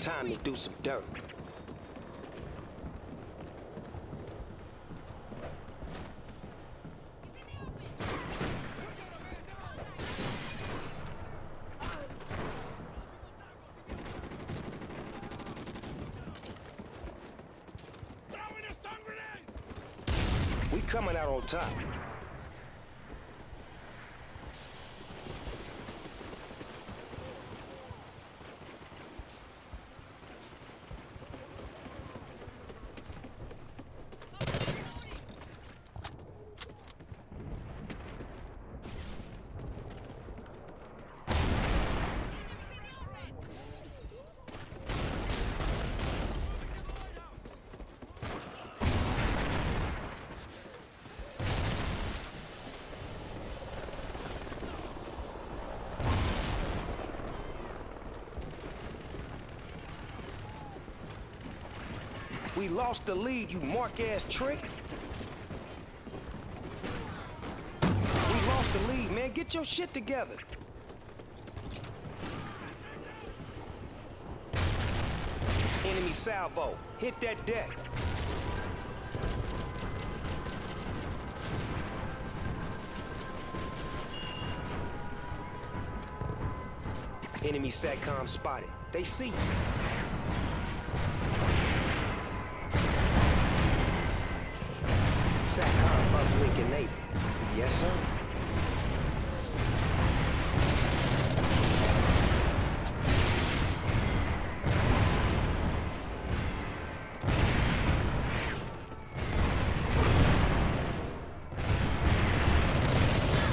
Time to do some dirt. We coming out on top. We lost the lead, you mark-ass trick. We lost the lead, man. Get your shit together. Enemy salvo. Hit that deck. Enemy SATCOM spotted. They see you. SATCOM uplink enabled. Yes, sir.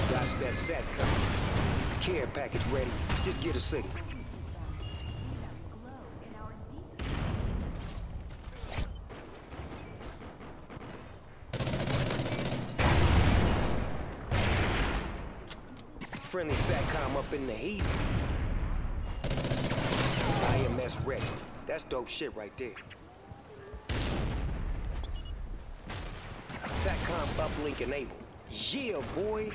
That's that SATCOM. Care package ready. Just get a signal. Friendly SATCOM up in the heat. IMS ready. That's dope shit right there. SATCOM uplink enabled. Yeah, boy.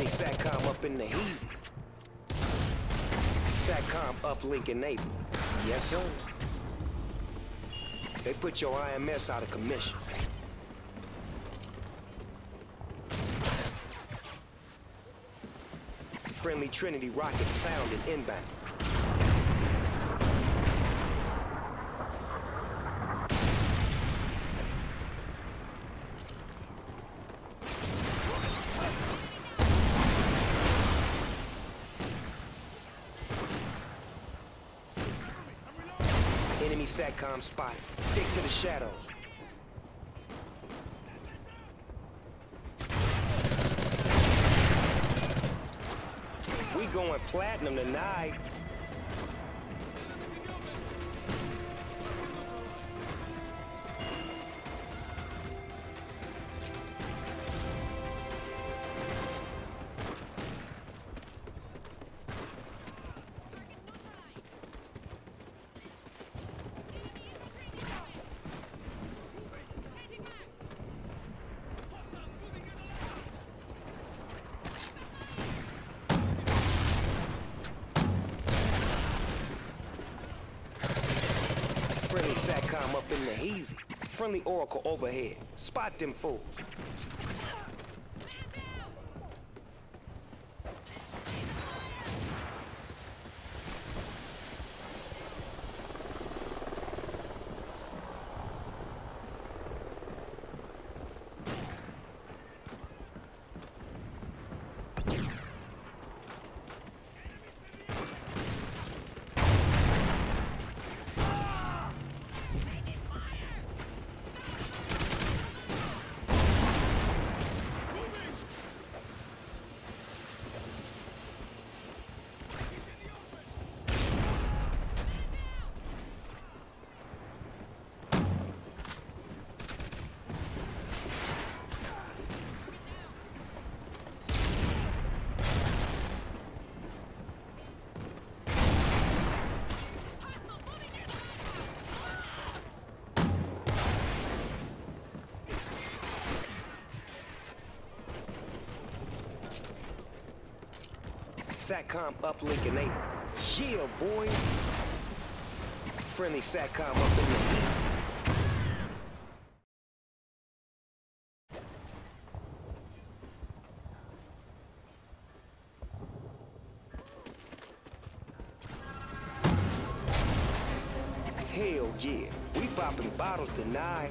Friendly SATCOM up in the heat. SATCOM uplink enabled. Yes, sir. They put your IMS out of commission. Friendly Trinity rocket sounding inbound. Enemy SATCOM spot. Stick to the shadows. We going platinum tonight. SATCOM up in the hazy. Friendly Oracle overhead. Spot them fools. SATCOM uplink enabled. Yeah, boy. Friendly SATCOM up in the east. Hell yeah. We popping bottles tonight.